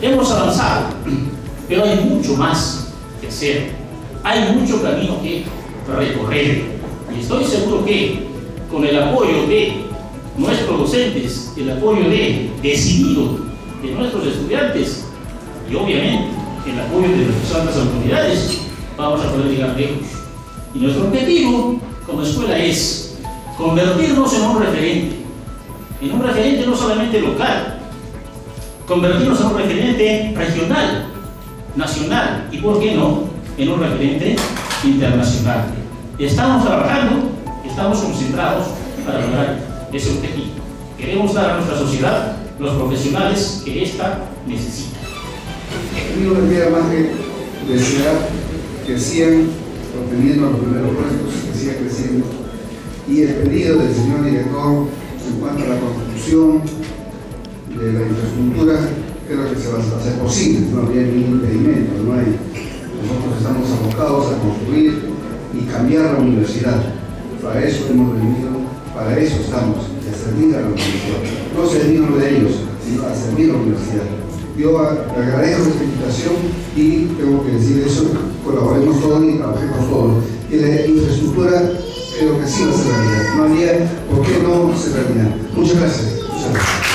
hemos avanzado, pero hay mucho más que hacer. Hay mucho camino que recorrer. Y estoy seguro que con el apoyo de nuestros docentes, el apoyo de decidido de nuestros estudiantes y obviamente el apoyo de nuestras altas autoridades, vamos a poder llegar lejos. Y nuestro objetivo como escuela es convertirnos en un referente, en un referente no solamente local, convertirnos en un referente regional, nacional y, ¿por qué no?, en un referente internacional. Estamos trabajando, estamos concentrados para lograr ese objetivo. Queremos dar a nuestra sociedad los profesionales que ésta necesita. A me queda más que desear que sigan obteniendo los primeros puestos, que creciendo. Y el pedido del señor director en cuanto a la construcción hacer posible, no había ningún impedimento, no hay. Nosotros estamos abocados a construir y cambiar la universidad. Para eso hemos venido, para eso estamos, a servir a la universidad. No servirnos de ellos, sino a servir a la universidad. Yo agradezco esta invitación y tengo que decir eso, colaboremos todos y trabajemos todos. Y la infraestructura creo que sí va a ser realidad. No había por qué no ser realidad. Muchas gracias. Muchas gracias.